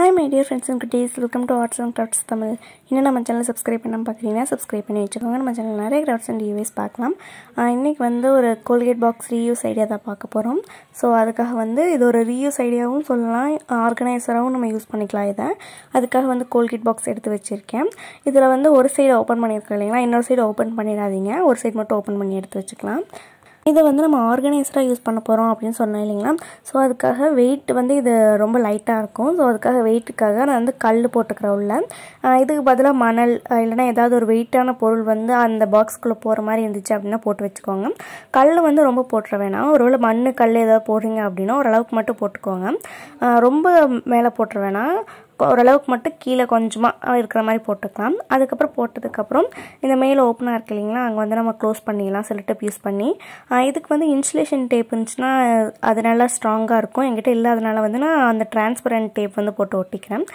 Hi my dear friends and குட்டீஸ் welcome to arts and crafts Tamil இன்னும் நம்ம channel subscribe பண்ணாமல் பார்க்குறீங்கன்னா சப்ஸ்கிரைப் பண்ணி வச்சுக்கோங்க. நம்ம சேனல் நிறைய கிராஃப்ட்ஸ் அண்ட் யூஎஸ் பார்க்கலாம். இன்றைக்கி வந்து ஒரு கோல்கேட் பாக்ஸ் ரீயூஸ் ஐடியா தான் பார்க்க போகிறோம் ஸோ அதுக்காக வந்து இது ஒரு ரீயூஸ் ஐடியாவும் சொல்லலாம். ஆர்கனைசராகவும் நம்ம யூஸ் பண்ணிக்கலாம் இதை. அதுக்காக வந்து கோல்கேட் பாக்ஸ் எடுத்து வச்சுருக்கேன். இதில் வந்து ஒரு சைடு ஓப்பன் பண்ணியிருக்கோம் இல்லைங்களா? இன்னொரு சைடு ஓப்பன் பண்ணிடாதீங்க. ஒரு சைடு மட்டும் ஓப்பன் பண்ணி எடுத்து வச்சுக்கலாம். இதை வந்து நம்ம ஆர்கனைசராக யூஸ் பண்ண போகிறோம் அப்படின்னு சொன்னேன் இல்லைங்களா? ஸோ அதுக்காக வெயிட் வந்து இது ரொம்ப லைட்டாக இருக்கும். ஸோ அதுக்காக வெயிட்டுக்காக நான் வந்து கல் போட்டுக்கிறேன் உள்ள. இதுக்கு பதிலாக மணல் இல்லைன்னா ஏதாவது ஒரு வெயிட்டான பொருள் வந்து அந்த பாக்ஸ்குள்ளே போகிற மாதிரி இருந்துச்சு அப்படின்னா போட்டு வச்சுக்கோங்க. கல் வந்து ரொம்ப போட்டுற வேணாம். ஒருவேளை மண் கல் ஏதாவது போடுறீங்க அப்படின்னா ஓரளவுக்கு மட்டும் போட்டுக்கோங்க. ரொம்ப மேலே போட்டுற வேணாம். ஓரளவுக்கு மட்டும் கீழே கொஞ்சமாக இருக்கிற மாதிரி போட்டுக்கலாம். அதுக்கப்புறம் போட்டதுக்கப்புறம் இந்த மேலே ஓப்பனாக இருக்கு இல்லைங்களா அங்கே வந்து நம்ம க்ளோஸ் பண்ணிக்கலாம் செலக்டப் யூஸ் பண்ணி. இதுக்கு வந்து இன்சுலேஷன் டேப் இருந்துச்சுன்னா அது நல்லா ஸ்ட்ராங்காக இருக்கும். என்கிட்ட இல்லாதனால வந்து நான் அந்த டிரான்ஸ்பரண்ட் டேப் வந்து போட்டு ஒட்டிக்கிறேன்.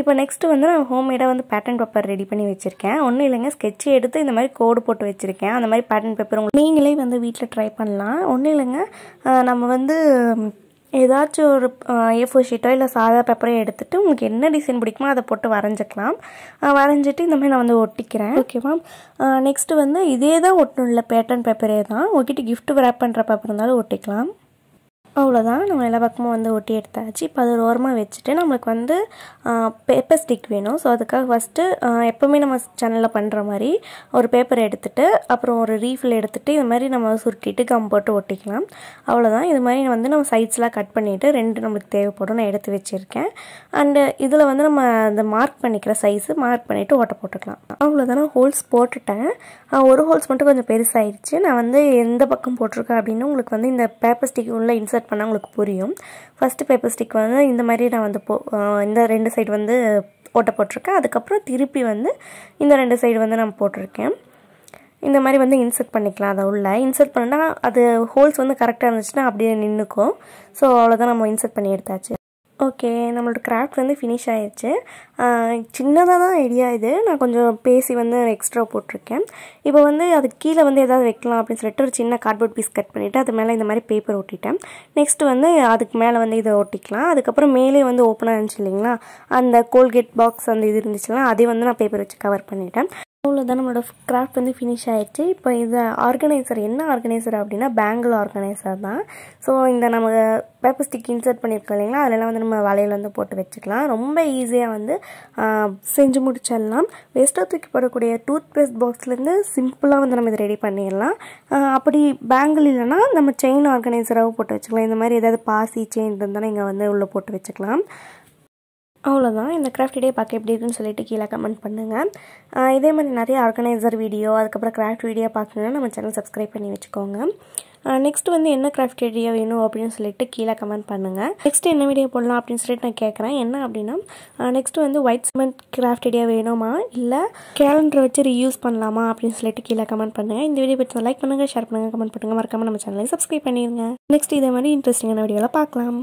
இப்போ நெக்ஸ்ட்டு வந்து நான் ஹோம்மேடாக வந்து பேட்டர்ன் பேப்பர் ரெடி பண்ணி வச்சுருக்கேன். ஒன்றும் இல்லைங்க ஸ்கெட்ச் எடுத்து இந்த மாதிரி கோடு போட்டு வச்சுருக்கேன். அந்த மாதிரி பேட்டர்ன் பேப்பர் உங்களுக்கு நீங்களே வந்து வீட்டில் ட்ரை பண்ணலாம். ஒன்றும் இல்லைங்க நம்ம வந்து ஏதாச்சும் ஒரு ஏ ஃபோர் ஷீட்டோ இல்லை சாதா பேப்பரோ எடுத்துகிட்டு உங்களுக்கு என்ன டிசைன் பிடிக்குமோ அதை போட்டு வரைஞ்சிக்கலாம். வரைஞ்சிட்டு இந்த மாதிரி நான் வந்து ஒட்டிக்கிறேன். ஓகேவா நெக்ஸ்ட்டு வந்து இதே தான் ஒட்டணும் இல்லை பேட்டர்ன் பேப்பரே தான். உங்ககிட்ட கிஃப்ட் ரேப் பண்ணுற பேப்பர் இருந்தாலும் ஒட்டிக்கலாம். அவ்வளோதான் நம்ம எல்லா பக்கமும் வந்து ஒட்டி எடுத்தாச்சு. இப்போ அது ஒரு ஓரமாக வச்சுட்டு நம்மளுக்கு வந்து பேப்பர் ஸ்டிக் வேணும். ஸோ அதுக்காக ஃபஸ்ட்டு எப்போவுமே நம்ம சேனலில் பண்ணுற மாதிரி ஒரு பேப்பர் எடுத்துகிட்டு அப்புறம் ஒரு ரீஃபில் எடுத்துகிட்டு இது மாதிரி நம்ம சுருட்டிட்டு கம் போட்டு ஒட்டிக்கலாம். அவ்வளோதான் இது மாதிரி வந்து நம்ம சைட்ஸ்லாம் கட் பண்ணிவிட்டு ரெண்டு நம்மளுக்கு தேவைப்படும். நான் எடுத்து வச்சுருக்கேன். அண்டு இதில் வந்து நம்ம அந்த மார்க் பண்ணிக்கிற சைஸு மார்க் பண்ணிவிட்டு ஓட்ட போட்டுக்கலாம். அவ்வளோதான் நான் ஹோல்ஸ் போட்டுட்டேன் ஒரு ஹோல்ஸ் மட்டும் கொஞ்சம் பெருசாகிடுச்சு நான் வந்து எந்த பக்கம் போட்டிருக்கேன் அப்படின்னு உங்களுக்கு வந்து இந்த பேப்பர் ஸ்டிக் உள்ள இன்சர்ட் பண்ணால் உங்களுக்கு புரியும். ஃபஸ்ட்டு பேப்பர் ஸ்டிக் வந்து இந்த மாதிரி நான் வந்து போ இந்த ரெண்டு சைடு வந்து ஓட்ட போட்டிருக்கேன். அதுக்கப்புறம் திருப்பி வந்து இந்த ரெண்டு சைடு வந்து நான் போட்டிருக்கேன். இந்த மாதிரி வந்து இன்சர்ட் பண்ணிக்கலாம் அதை உள்ள. இன்சர்ட் பண்ணால் அது ஹோல்ஸ் வந்து கரெக்டாக இருந்துச்சுன்னா அப்படியே நின்றுக்கும் ஸோ அவ்வளோதான் நம்ம இன்சர்ட் பண்ணி எடுத்தாச்சு. ஓகே நம்மளோட கிராஃப்ட் வந்து ஃபினிஷ் ஆயிடுச்சு. சின்னதாக தான் ஐடியா இது. நான் கொஞ்சம் பேசி வந்து எக்ஸ்ட்ரா போட்டிருக்கேன். இப்போ வந்து அது கீழே வந்து ஏதாவது வைக்கலாம் அப்படின்னு சொல்லிட்டு ஒரு சின்ன கார்ட்போர்ட் பீஸ் கட் பண்ணிவிட்டு அது மேலே இந்த மாதிரி பேப்பர் ஒட்டிட்டேன். நெக்ஸ்ட் வந்து அதுக்கு மேலே வந்து இதை ஒட்டிக்கலாம். அதுக்கப்புறம் மேலே வந்து ஓப்பனாக இருந்துச்சு இல்லைங்களா? அந்த கோல்கேட் பாக்ஸ் அந்த இது இருந்துச்சுன்னா அதே வந்து நான் பேப்பர் வச்சு கவர் பண்ணிட்டேன். அவ்வளோதான் நம்மளோட கிராஃப்ட் வந்து ஃபினிஷ் ஆயிடுச்சு. இப்போ இது ஆர்கனைசர் என்ன ஆர்கனைசர் அப்படின்னா பேங்கிள் ஆர்கனைசர் தான். ஸோ இந்த நம்ம பேப்பர் ஸ்டிக் இன்சர்ட் பண்ணியிருக்கோம் இல்லைங்களா? அதெல்லாம் வந்து நம்ம வலையில் வந்து போட்டு வச்சுக்கலாம். ரொம்ப ஈஸியாக வந்து செஞ்சு முடிச்சிடலாம். வேஸ்ட்டாக தூக்கி போடக்கூடிய டூத் பேஸ்ட் பாக்ஸ்லேருந்து சிம்பிளாக வந்து நம்ம இதை ரெடி பண்ணிடலாம். அப்படி பேங்கிள் இல்லைன்னா நம்ம செயின் ஆர்கனைசராகவும் போட்டு வச்சுக்கலாம். இந்த மாதிரி ஏதாவது பாசி செயின் இருந்தாலும் இங்கே வந்து உள்ளே போட்டு வச்சுக்கலாம். அவ்வளோதான் இந்த கிராஃப்ட் டே பார்க்க எப்படி இருக்குன்னு சொல்லிட்டு கீழே கமெண்ட் பண்ணுங்கள் இதே மாதிரி நிறைய ஆர்கனைசர் வீடியோ அதுக்கப்புறம் கிராஃப்ட் வீடியோ பார்க்கணுன்னா நம்ம சேனல் சப்ஸ்கிரைப் பண்ணி வச்சுக்கோங்க. நெக்ஸ்ட் வந்து என்ன கிராஃப்ட் வீடியோ வேணும் அப்படின்னு சொல்லிட்டு கீழே கமெண்ட் பண்ணுங்கள் நெக்ஸ்ட் என்ன வீடியோ போடலாம் அப்படின்னு சொல்லிட்டு நான் கேட்குறேன். என்ன அப்படின்னா நெக்ஸ்ட் வந்து ஒயிட் சிமெண்ட் கிராஃப்ட் வீடியோ வேணுமா? இல்லை கேலண்டர் வச்சு ரீயூஸ் பண்ணலாமா அப்படின்னு சொல்லிட்டு கீழே கமெண்ட் பண்ணுங்கள் இந்த வீடியோ பற்றி லைக் பண்ணுங்கள் ஷேர் பண்ணுங்கள் கமெண்ட் பண்ணுங்கள் மறக்காமல் நம்ம சேனலை சப்ஸ்கிரைப் பண்ணிடுங்க நெக்ஸ்ட் இதே மாதிரி இன்ட்ரெஸ்டிங்கான வீடியோவில் பார்க்கலாம்.